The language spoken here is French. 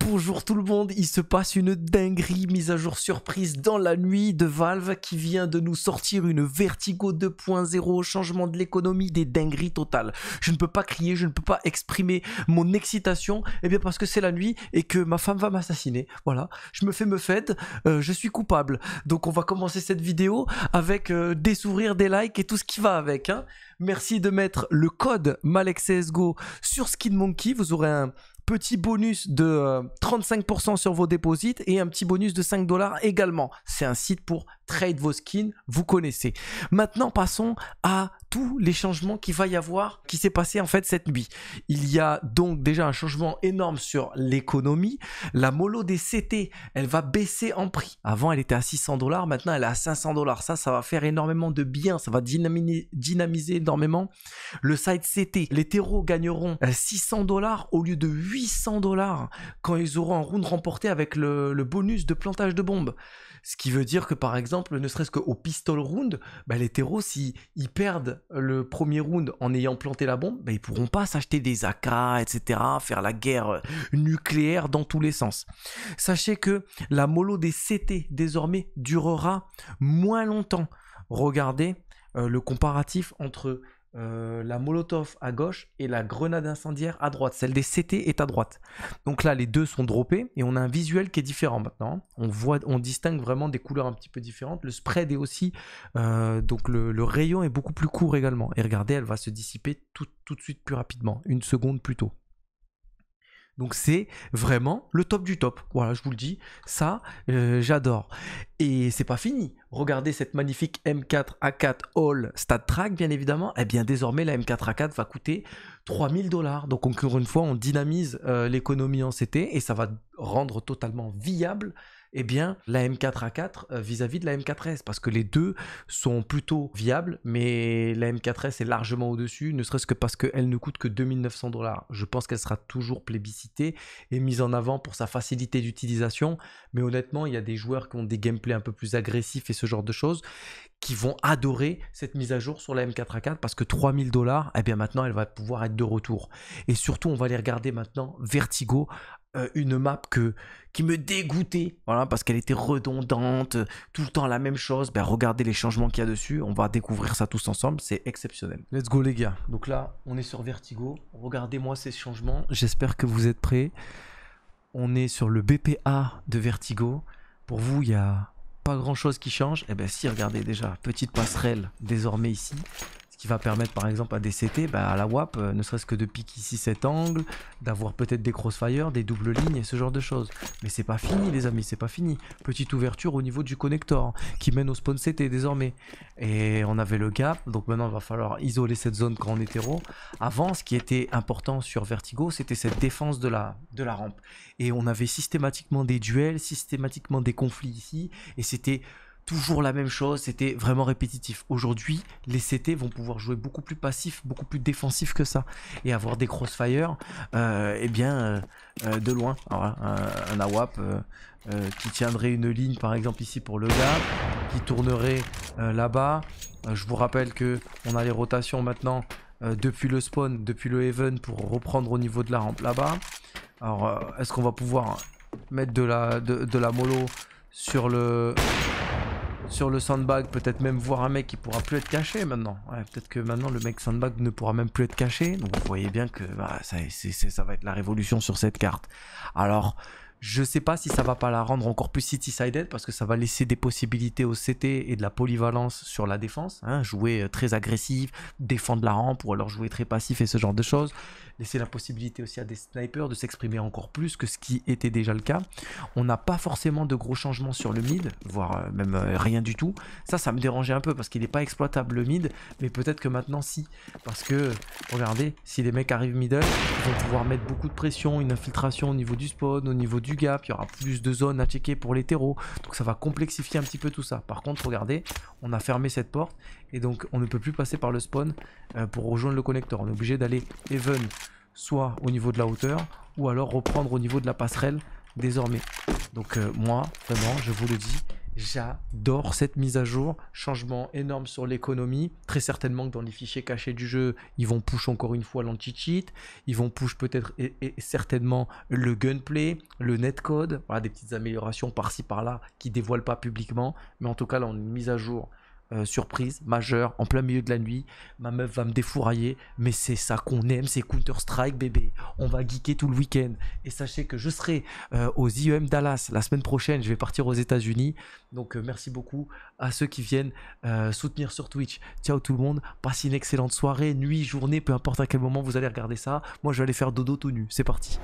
Bonjour tout le monde, il se passe une dinguerie mise à jour surprise dans la nuit de Valve qui vient de nous sortir une Vertigo 2.0, changement de l'économie, des dingueries totales. Je ne peux pas crier, je ne peux pas exprimer mon excitation, et eh bien parce que c'est la nuit et que ma femme va m'assassiner. Voilà, je me fais me fed, euh, je suis coupable. Donc on va commencer cette vidéo avec euh, des sourires, des likes et tout ce qui va avec. Hein. Merci de mettre le code MalexCSGO sur Skin Monkey, vous aurez un petit bonus de 35% euh, sur vos dépôts et un petit bonus de 5 dollars également. C'est un site pour trade vos skins, vous connaissez. Maintenant, passons à tous les changements qu'il va y avoir, qui s'est passé en fait cette nuit. Il y a donc déjà un changement énorme sur l'économie. La mollo des CT, elle va baisser en prix. Avant, elle était à 600 dollars, maintenant elle est à 500 dollars. Ça, ça va faire énormément de bien, ça va dynamiser, énormément le site CT. Les terreaux gagneront 600 dollars au lieu de 800 dollars quand ils auront un round remporté avec le, bonus de plantage de bombes. Ce qui veut dire que par exemple, ne serait-ce qu'au pistol round, bah, les terreaux, s'ils perdent le premier round en ayant planté la bombe, bah, ils pourront pas s'acheter des AK, etc., faire la guerre euh, nucléaire dans tous les sens. Sachez que la mollo des CT désormais durera moins longtemps. Regardez euh, le comparatif entre euh, la molotov à gauche et la grenade incendiaire à droite. Celle des CT est à droite. Donc là, les deux sont droppés et on a un visuel qui est différent maintenant. On voit, on distingue vraiment des couleurs un petit peu différentes. Le spread est aussi, euh, donc le, rayon est beaucoup plus court également. Et regardez, elle va se dissiper tout de suite plus rapidement, une seconde plus tôt. Donc c'est vraiment le top du top. Voilà, je vous le dis, ça, euh, j'adore. Et c'est pas fini. Regardez cette magnifique M4A4 All Stat Track, bien évidemment. Eh bien, désormais, la M4A4 va coûter 3000 dollars. Donc, encore une fois, on dynamise euh, l'économie en CT et ça va rendre totalement viable eh bien, la M4A4 euh, vis-à-vis de la M4S, parce que les deux sont plutôt viables, mais la M4S est largement au-dessus, ne serait-ce que parce qu'elle ne coûte que 2900 dollars. Je pense qu'elle sera toujours plébiscitée et mise en avant pour sa facilité d'utilisation, mais honnêtement, il y a des joueurs qui ont des gameplays un peu plus agressifs et ce genre de choses qui vont adorer cette mise à jour sur la M4A4 parce que 3000 dollars, eh bien maintenant elle va pouvoir être de retour. Et surtout, on va les regarder maintenant Vertigo euh, une map que, qui me dégoûtait, voilà, parce qu'elle était redondante, tout le temps la même chose. Ben, regardez les changements qu'il y a dessus, on va découvrir ça tous ensemble, c'est exceptionnel. Let's go les gars. Donc là, on est sur Vertigo. Regardez-moi ces changements. J'espère que vous êtes prêts. On est sur le BPA de Vertigo. Pour vous, il y a pas grand chose qui change. Eh bien si, regardez déjà, petite passerelle désormais ici qui va permettre par exemple à des CT, bah, à la WAP, euh, ne serait-ce que de piquer ici cet angle, d'avoir peut-être des crossfire, des doubles lignes et ce genre de choses. Mais c'est pas fini les amis, c'est pas fini. Petite ouverture au niveau du connector qui mène au spawn CT désormais. Et on avait le gap, donc maintenant il va falloir isoler cette zone est héros. Avant, ce qui était important sur Vertigo, c'était cette défense de la, de la rampe. Et on avait systématiquement des duels, systématiquement des conflits ici, et c'était toujours la même chose, c'était vraiment répétitif. Aujourd'hui, les CT vont pouvoir jouer beaucoup plus passif, beaucoup plus défensif que ça, et avoir des crossfire, euh, eh bien, euh, euh, de loin. un, un, AWAP qui tiendrait une ligne, par exemple ici pour le gars, qui tournerait là-bas. je vous rappelle que on a les rotations maintenant depuis le spawn, depuis le Heaven, pour reprendre au niveau de la rampe là-bas. Alors, est-ce qu'on va pouvoir mettre de la, de la mollo sur le sur le sandbag, peut-être même voir un mec qui pourra plus être caché maintenant. peut-être que maintenant le mec sandbag ne pourra même plus être caché. Donc vous voyez bien que bah, ça va être la révolution sur cette carte. Alors, je sais pas si ça va pas la rendre encore plus city-sided parce que ça va laisser des possibilités au CT et de la polyvalence sur la défense. Hein, jouer euh, très agressif, défendre la rampe ou alors jouer très passif et ce genre de choses. Laisser la possibilité aussi à des snipers de s'exprimer encore plus que ce qui était déjà le cas. On n'a pas forcément de gros changements sur le mid, voire euh, même euh, rien du tout. Ça, ça me dérangeait un peu parce qu'il n'est pas exploitable le mid, mais peut-être que maintenant si. Parce que, regardez, si les mecs arrivent middle, ils vont pouvoir mettre beaucoup de pression, une infiltration au niveau du spawn, au niveau du gap, il y aura plus de zones à checker pour les terreaux. Donc ça va complexifier un petit peu tout ça. Par contre, regardez, on a fermé cette porte et donc on ne peut plus passer par le spawn euh, pour rejoindre le connecteur. On est obligé d'aller even soit au niveau de la hauteur ou alors reprendre au niveau de la passerelle désormais. Donc euh, moi, vraiment, je vous le dis, J'adore cette mise à jour. Changement énorme sur l'économie. Très certainement que dans les fichiers cachés du jeu, ils vont push encore une fois l'anti-cheat. Ils vont push peut-être et, certainement le gunplay, le netcode. Voilà, des petites améliorations par-ci par-là qui dévoilent pas publiquement. Mais en tout cas, là, on a une mise à jour euh, surprise majeure en plein milieu de la nuit. Ma meuf va me défourailler, mais c'est ça qu'on aime, c'est Counter-Strike, bébé. On va geeker tout le week-end. Et sachez que je serai euh, aux IEM Dallas la semaine prochaine. Je vais partir aux États-Unis. Donc, euh, merci beaucoup à ceux qui viennent soutenir sur Twitch. Ciao tout le monde. Passez une excellente soirée, nuit, journée, peu importe à quel moment vous allez regarder ça. Moi, je vais aller faire dodo tout nu. C'est parti.